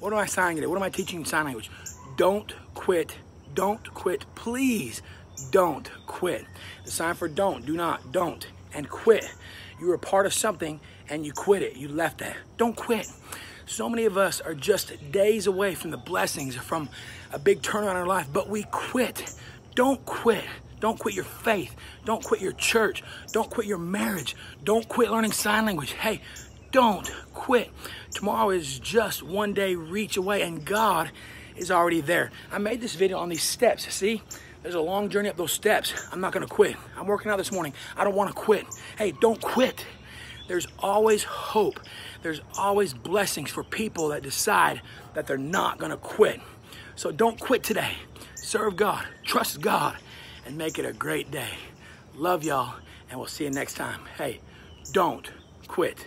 What am I saying today? What am I teaching in sign language? Don't quit. Don't quit. Please don't quit. The sign for don't, do not, don't, and quit. You were a part of something and you quit it. You left that. Don't quit. So many of us are just days away from the blessings, from a big turnaround in our life, but we quit. Don't quit. Don't quit your faith. Don't quit your church. Don't quit your marriage. Don't quit learning sign language. Hey, don't quit. Tomorrow is just one day reach away, and God is already there. I made this video on these steps. See, there's a long journey up those steps. I'm not gonna quit. I'm working out this morning. I don't wanna quit. Hey, don't quit. There's always hope. There's always blessings for people that decide that they're not gonna quit. So don't quit today. Serve God, trust God, and make it a great day. Love y'all, and we'll see you next time. Hey, don't quit.